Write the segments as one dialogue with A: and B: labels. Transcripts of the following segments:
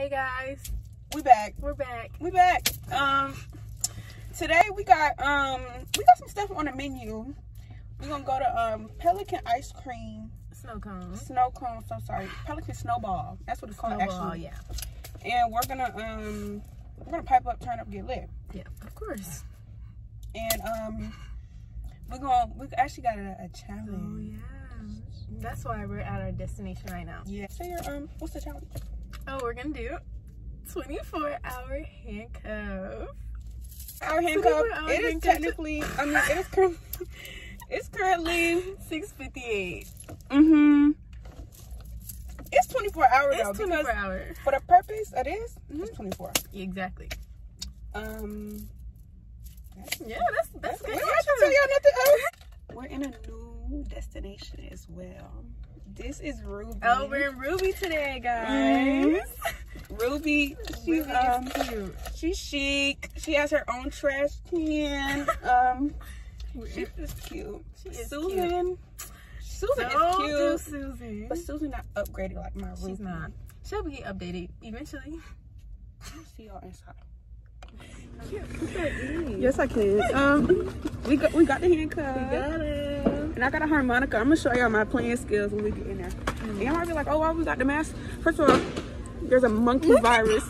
A: Hey guys,
B: We back.
A: we're back.
B: We back. Um, today we got um we got some stuff on the menu. We're gonna go to um Pelican ice cream
A: Snow cone.
B: snow cone. So sorry, Pelican snowball. That's what it's called
A: Snowball,
B: actually.
A: yeah.
B: And we're gonna um we're gonna pipe up, turn up, get lit.
A: Yeah, of course.
B: And um we're gonna we actually got a, a
A: Oh
B: challenge.
A: yeah. That's why we're at our destination right now.
B: Yeah. Say your um what's the challenge?
A: Oh, we're gonna do 24 hour handcuff.
B: Our handcuff.
A: hour
B: It is
A: handcuff.
B: technically. I mean, it is currently. It's currently.
A: 658.
B: Mm-hmm. It's 24 hours though
A: It's
B: because
A: 24 hours.
B: for the purpose of this,
A: Mhm.
B: it's 24.
A: Exactly.
B: Um.
A: Yeah, that's that's
B: We
A: good.
B: don't have to tell y'all nothing else. We're in a new destination as well. This is Ruby.
A: Oh, we're in Ruby today, guys.
B: Mhm. Ruby. She
A: Ruby
B: um.
A: is cute.
B: She's chic. She has her own trash can. Um. She's just cute.
A: She is
B: Susan. Susan
A: So
B: is cute.
A: Susan.
B: But Susan not upgraded like my Ruby.
A: She's not. She'll be updated eventually.
B: I'll see y'all inside.
A: Yes.
B: I can. Um, we got we got the handcuff,
A: Got it.
B: And I got a harmonica. I'm gonna show y'all my playing skills when we get in there. And y'all might be like, "Oh, why we got the mask?" First of all, there's a monkey virus,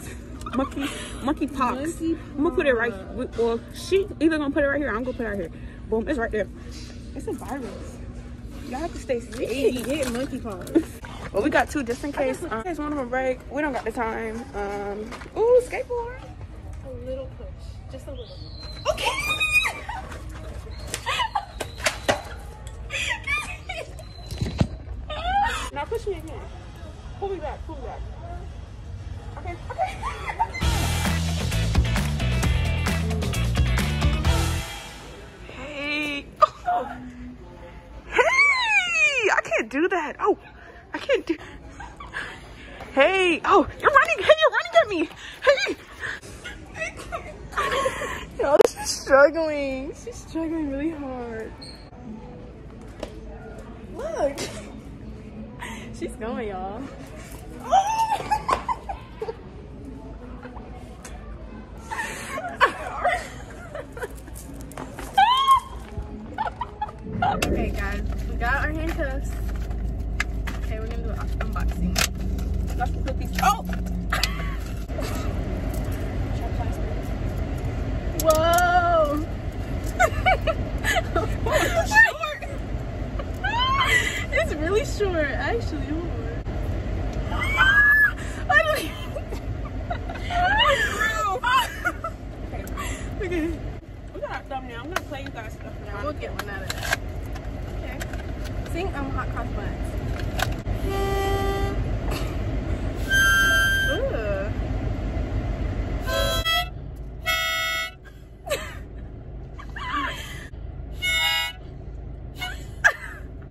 B: monkey monkey pox.
A: Monkey
B: I'm gonna put it right. Well, she either gonna put it right here. I'm gonna put it right here. Boom, it's right there. It's a virus. Y'all have to stay
A: You
B: safe.
A: get monkeypox.
B: Well, we got two just in case. Um, in case one of them break. We don't got the time. Um, ooh, skateboard.
A: A little push. Just a little.
B: Okay. Now push me again. Pull me back. Pull me back. Okay. Okay. hey. Oh. Hey. I can't do that. Oh, I can't do. Hey. Oh, you're running. Hey, you're running at me. Hey.
A: Yo, she's struggling. She's struggling really hard. Look. She's going, y'all. We got our
B: thumbnail. I'm gonna play you guys stuff now.
A: we'll get one out of that. Okay. Sing um hot cross buns.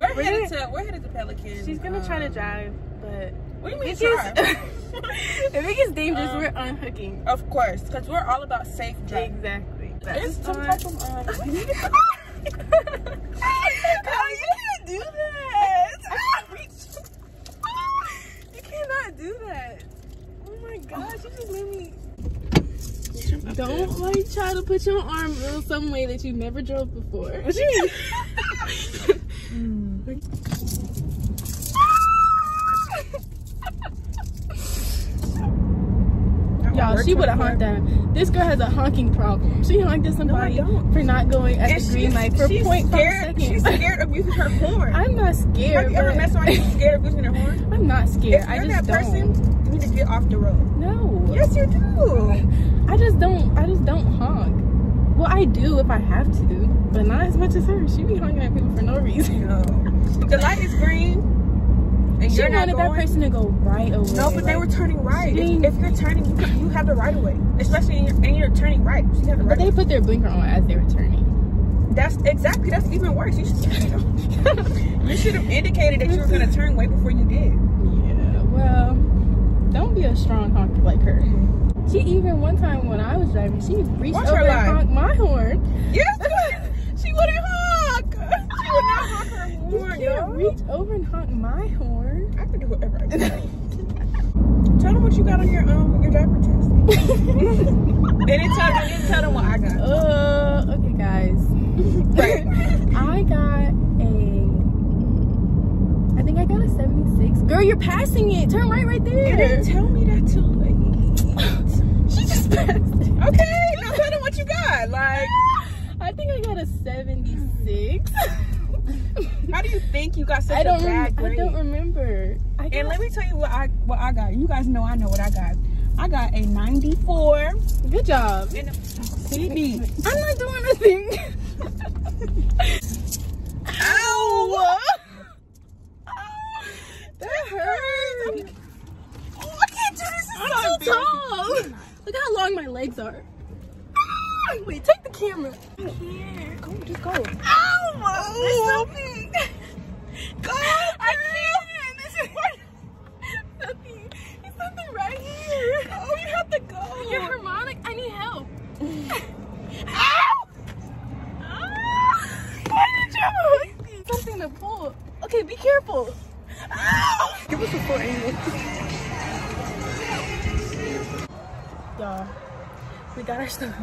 B: We're headed
A: gonna-
B: we're headed to Pelican.
A: She's gonna try to
B: um,
A: drive, but
B: What do you mean try?
A: if it gets dangerous,
B: Um,
A: we're unhooking.
B: Of course, because we're all about safe driving.
A: Exactly. That's
B: some
A: fine.
B: type of um.
A: You can't do that. you cannot do that. Oh my gosh, you just made me. Don't like try to put your arm real some way that you've never drove before.
B: What you mean?
A: Y'all, she would have at him. This girl has a honking problem. She honked at somebody
B: don't.
A: for not going at
B: And
A: the green light for
B: she's
A: point five
B: scared.
A: seconds.
B: She's scared of using her horn.
A: I'm not
B: Have
A: scared.
B: you ever met somebody who's scared of using their horn?
A: I'm not scared.
B: If
A: I
B: you're
A: just
B: that
A: don't.
B: person, you need to get off the road.
A: No.
B: Yes, you do.
A: I just don't. I just don't honk. Well, I do if I have to, but not as much as her. She be honking at people for no reason.
B: No. The light is green, and
A: She
B: you're not
A: wanted that person to go right away.
B: No, but they were turning right. If, if you're turning, you, you have the right of way, especially in your, and you're turning right. You have the
A: But they put their blinker on as they were turning.
B: That's exactly. That's even worse. You should. you should have indicated that you were gonna turn way before you did.
A: Yeah. Well, don't be a strong honker like her. Mm. She even one time when I was driving, she reached
B: Watch
A: over
B: her
A: and honked my horn.
B: Yes, she wouldn't honk. She would not honk her
A: You
B: horn,
A: can't
B: yo.
A: Reach over and honk my horn.
B: I can do whatever I want. Tell them what you got on your um your driver test. they didn't tell they didn't tell them what I got.
A: Uh, okay, guys.
B: Right.
A: I got a. I think I got a 76. Girl, you're passing it. Turn right, right
B: They
A: there.
B: didn't tell me that too late.
A: she just passed it.
B: Okay, now tell them what you got. Like,
A: I think I got a 76.
B: how do you think you got such
A: I don't.
B: a bad
A: Rem- I don't remember. I
B: And let me tell you what I what I got. You guys know I know what I got. I got a 94
A: Good job.
B: and a CD.
A: I'm not doing a thing.
B: Ow!
A: That hurt.
B: Oh, I can't do this.
A: I'm
B: so
A: tall. Look how long my legs are. Ah! Wait, take the camera. I can't.
B: Go, just go. Ah!
A: Ow! There's something.
B: Go.
A: I can't. This is something. There's something right here.
B: Oh, you have to go.
A: Your harmonic. I need help.
B: Ow! Ah! Ah!
A: Why did you? Something to pull. Okay, be careful.
B: Ow! Give us a full angle.
A: Y'all, we got our stuff.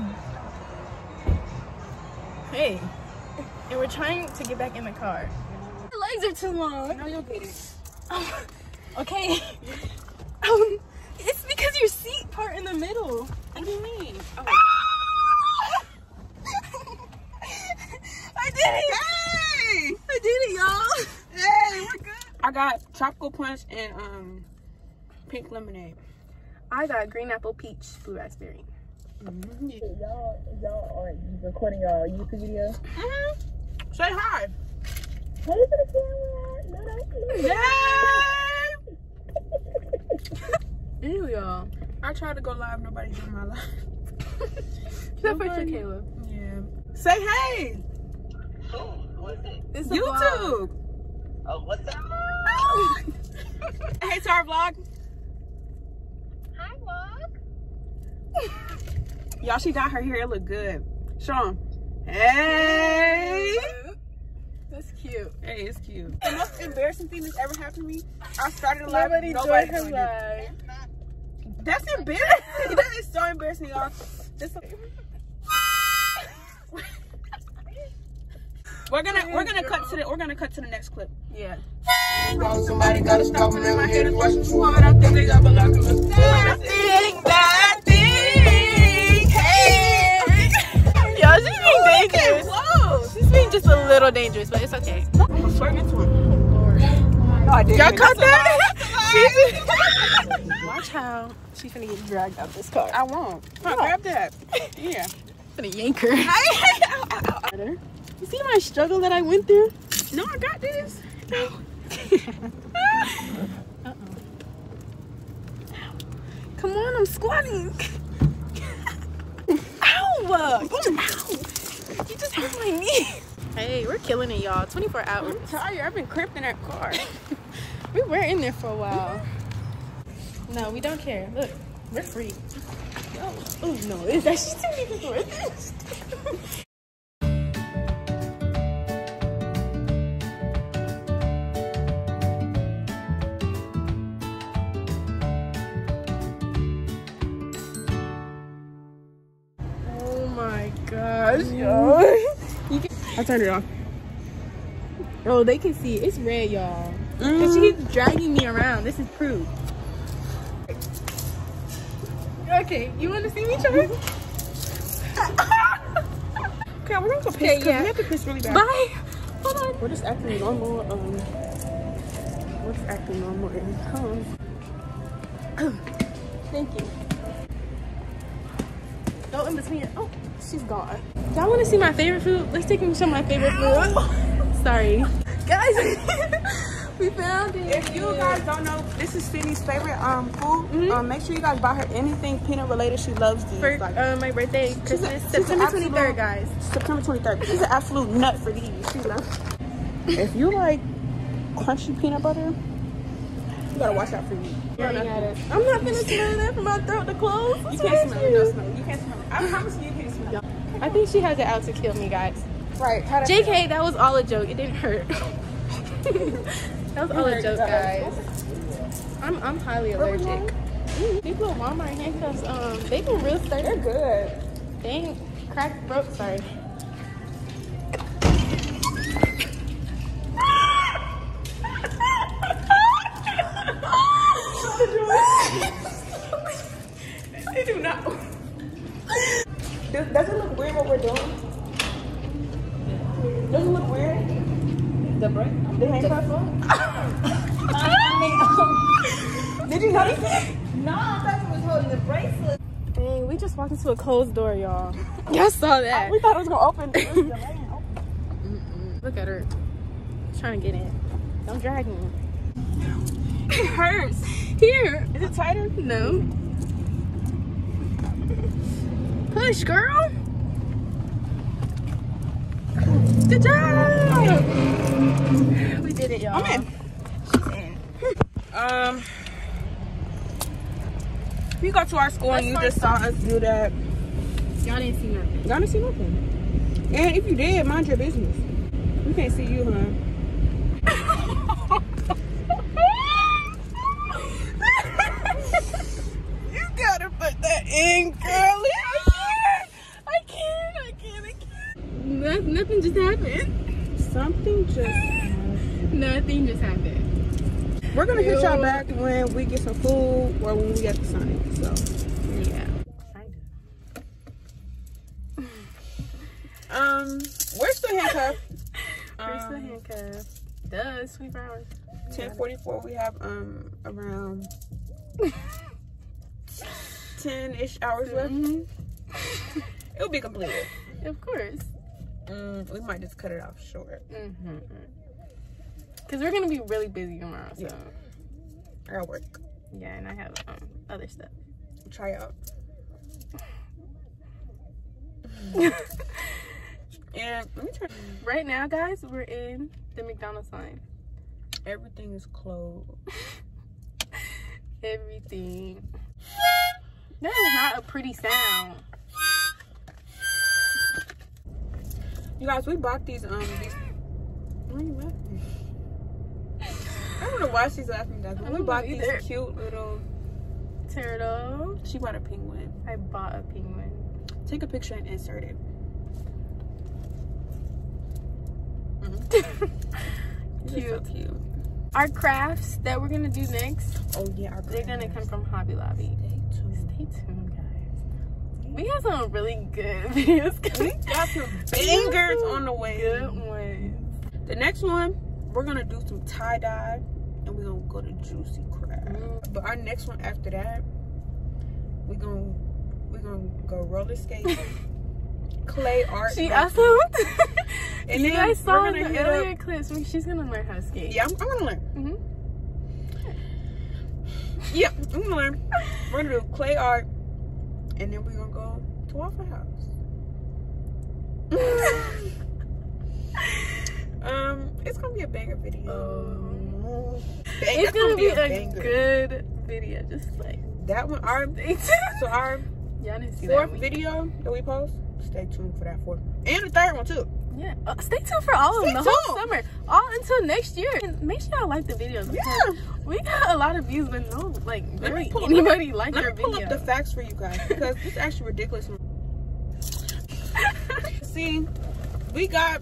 A: Hey, and we're trying to get back in the car. Our legs are too long.
B: No, you'll get it.
A: Oh, okay. Um, it's because your seat part in the middle.
B: What do you mean? Oh.
A: I did it.
B: Hey!
A: I did it, y'all.
B: Hey, we're good. I got tropical punch and um pink lemonade.
A: I got green apple, peach, blue raspberry.
B: Mm-hmm.
C: Y'all, y'all are recording y'all YouTube video.
B: Mm-hmm. Say hi.
C: Hey to the camera. No, no, no.
B: Yay!
A: Ew, y'all.
B: I tried to go live. Nobody's in my live.
A: Except for Kayla.
B: Yeah. Say hey.
C: Oh, what's it?
A: It's a vlog.
B: YouTube.
C: Oh, what's up?
B: hey to our vlog.
A: Hi, vlog.
B: Y'all, she got her hair. It look good. Sean. Hey.
A: That's cute.
B: Hey, it's cute. The most embarrassing thing that's ever happened to me. I started a live.
A: Nobody
B: nobody
A: joined her
B: it.
A: live.
B: That's embarrassing. that is so embarrassing, y'all. This. We're gonna we're gonna cut to the we're gonna cut to the next clip.
A: Yeah.
C: Somebody gotta stop them in my head. Watch them
B: What I think they got binoculars.
A: Out this car.
B: I won't. Come on, grab that. Yeah.
A: gonna yank her. You see my struggle that I went through?
B: No, I got this.
A: Uh-oh. Come on, I'm squatting. Ow! Ow! You just hit my knee. Hey, we're killing it, y'all. 24 hours.
B: I'm tired. I've been cramped in that car.
A: We were in there for a while. No, we don't care. Look, we're free. Oh, oh no, it's actually too even worth it. Oh my gosh, yo. You can-
B: I turned it off.
A: oh, they can see. It's red, y'all. And she mm. keeps dragging me around. This is proof. Okay, you want to see me try?
B: Okay, we're gonna go piss.
A: Okay, yeah.
B: We have to piss really bad.
A: Bye. Hold on.
B: We're just acting normal. Um, we're just acting normal in home.
A: Thank you. Go in between. Oh, she's gone. Y'all want to see my favorite food? Let's take them to my favorite food. Sorry, guys. we found it.
B: If you guys don't know, this is Sydney's favorite um food.
A: Mhm.
B: Um, make sure you guys buy her anything peanut related. She loves these.
A: for
B: like,
A: uh, my birthday,
B: she's a-
A: September 23rd, guys.
B: September 23rd. She's an absolute nut for these. She loves. if you like crunchy peanut butter, you gotta watch out for you.
A: I'm not gonna smell that from my throat to close.
B: You can't smell it. Don't smell. You can't smell it. I promise you, you can't smell it.
A: I think she has it out to kill me, guys.
B: Right.
A: JK, that was all a joke. It didn't hurt. that was all a joke, guys. I'm I'm highly allergic. These little Walmart handcuffs, um, they been real sturdy.
B: They're good.
A: They ain't cracked, broke, sorry.
B: They do not. Does, does it look weird what we're doing? Does it look weird?
A: The break?
B: The handcuffs? Did you notice it?
C: No, I thought you was holding the bracelet.
A: Dang, we just walked into a closed door, y'all. Y'all saw that.
B: We thought it was gonna open.
A: Look at her. Trying to get in. Don't drag me.
B: it hurts.
A: Here.
B: Is it tighter?
A: No. Push, girl. Good job. We did it, y'all.
B: I'm in. She's in. Um, you go to our school and you just saw us do that,
A: Y'all didn't see nothing.
B: y'all didn't see nothing. And if you did, mind your business. We can't see you, huh? you gotta put that in, girlie.
A: I can't. I can't. I can't. No, nothing just happened.
B: Something just.
A: Nothing just happened.
B: We're gonna hit y'all back when we get some food or when we get the Sonic. So,
A: Yeah.
B: um, where's the handcuff?
A: Where's the
B: Um,
A: handcuff? Duh, it's 24 hours.
B: 1044 we have um around 10-ish hours left
A: Mhm.
B: it'll be completed
A: Of course.
B: mm, we might just cut it off short
A: Mm-hmm. Because we're going to be really busy tomorrow. So,
B: Yeah. i gotta work
A: yeah, and I have um, other stuff.
B: try out and let me try
A: Right now, guys, we're in the McDonald's line.
B: everything is closed
A: Everything. That is not a pretty sound.
B: you guys we bought these um these why are you laughing Know why she's laughing guys but we bought these
A: either.
B: cute little
A: Turtle.
B: she bought a penguin
A: I bought a penguin.
B: take a picture and insert it mm-hmm. These are so
A: Cute.
B: cute
A: Our crafts that we're gonna do next,
B: oh yeah
A: they're gonna come from Hobby Lobby.
B: Stay tuned.
A: Stay tuned, guys. We have some really good videos
B: We
A: coming.
B: got some bangers on the way.
A: Good ones.
B: The next one, we're gonna do some tie dye, and we're gonna go to Juicy Crab.
A: Mm.
B: But our next one after that, we're gonna we're gonna go roller skating, clay art.
A: She
B: making.
A: also.
B: And
A: you
B: then
A: guys saw in the
B: hit up-
A: earlier clips. She's gonna learn how to skate.
B: Yeah, I'm, I'm gonna learn.
A: Mm -hmm.
B: Yeah, I'm gonna learn. We're gonna do clay art, and then we're gonna go to Waffle House. um, it's gonna be a banger video.
A: It's gonna be a
B: banger.
A: good video. Just like
B: That one, our so our
A: tuned. Y'all didn't see
B: fourth video that we post. Stay tuned for that fourth and the third one too.
A: Yeah. Uh, stay tuned for all of them
B: Stay
A: the whole summer. All until next year. And make sure y'all like the videos.
B: Yeah.
A: We got a lot of views, but no, like,
B: Let me pull
A: anybody like
B: Let
A: your
B: me pull
A: video.
B: up the facts for you guys because it's actually ridiculous. See, we got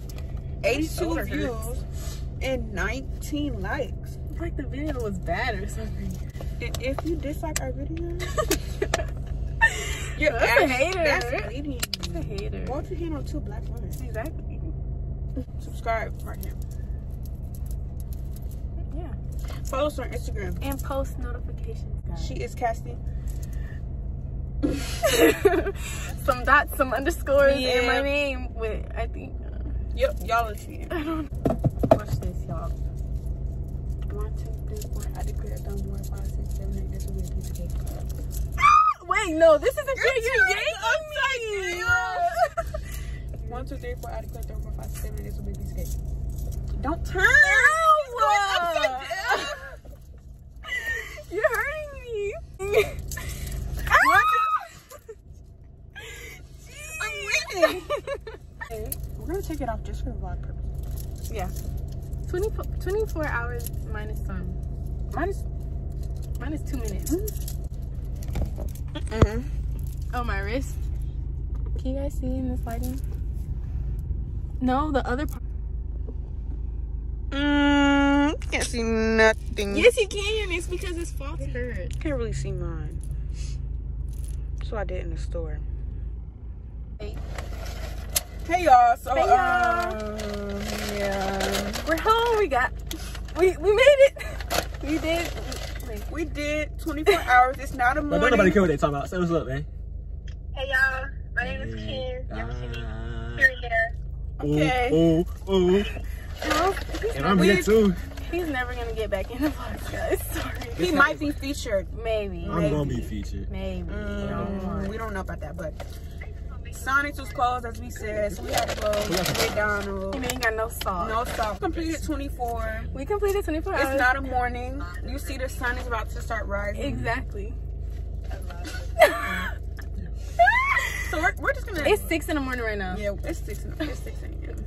B: 82
A: shoulder
B: views. And 19 likes.
A: like the video was bad or something.
B: And if you dislike our video, you're
A: That's a hater.
B: That's hating.
A: a hater.
B: Why don't you hate on two black women?
A: Exactly.
B: Subscribe right here.
A: Yeah.
B: Follow us on Instagram.
A: And post notifications, guys.
B: She is casting.
A: some dots, some underscores, and
B: Yeah.
A: my name with I think. Uh,
B: Yep, y'all are cheating.
A: I don't. This, y'all.
B: One, two, three, four. I declare done more. Five, six, seven, eight. Be a piece of cake.
A: Wait, no, this isn't fair.
B: You're
A: yanking me.
B: One, two, three, four. I declare three, four, five, six, seven, eight. This will be a piece of cake. Don't turn. Down.
A: You're hurting me.
B: I'm winning. We're gonna take it off just for vlog purpose.
A: yeah. 24, 24 hours minus time. Minus minus two minutes.
B: Mm-hmm.
A: on my wrist. Can you guys see in this lighting? No, the other part.
B: Mm, can't see nothing.
A: Yes, you can. It's because it's faulty.
B: Can't really see mine. So I did in the store.
A: Hey.
B: Hey y'all. So
A: Hey, y'all.
B: um, yeah.
A: We're home. We got. We we made it. We did. Wait.
B: We did 24 hours. It's not a
D: But don't nobody care what they talking about. Say what's up, man.
C: Hey y'all, my name is Ken. Y'all see me
D: Ah.
C: here and there.
B: Okay.
D: Oh, oh,
A: No,
D: and I'm
B: We-
D: here too.
A: he's never gonna get back in the vlog, guys. Sorry.
B: He might be featured.
A: Maybe.
D: I'm gonna be featured.
A: Maybe.
B: Mm, we don't know about that, but Sonics was closed as we said, so we had to go to McDonald's.
A: know, you got no salt.
B: No stop. Completed 24.
A: We completed 24 hours.
B: It's not a morning. You see the sun is about to start rising.
A: Exactly.
B: So we're, we're just gonna.
A: It's 6 in the morning right now.
B: yeah, it's six. It's six a.m.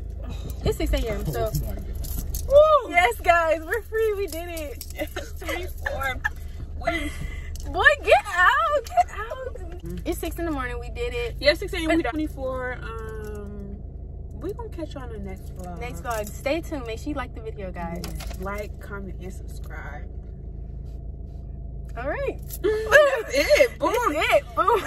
A: It's 6 a.m. So,
B: Woo!
A: yes, guys, we're free. We did it.
B: It's 24. We
A: Boy, get out. Get out. It's 6 in the morning. We did it.
B: yeah, six a.m. We done 24. Um, we gonna catch you on the next vlog.
A: Next vlog. Stay tuned. Make sure you like the video, guys.
B: Like, comment, and subscribe.
A: All right.
B: That's it. Boom.
A: That's it. Boom.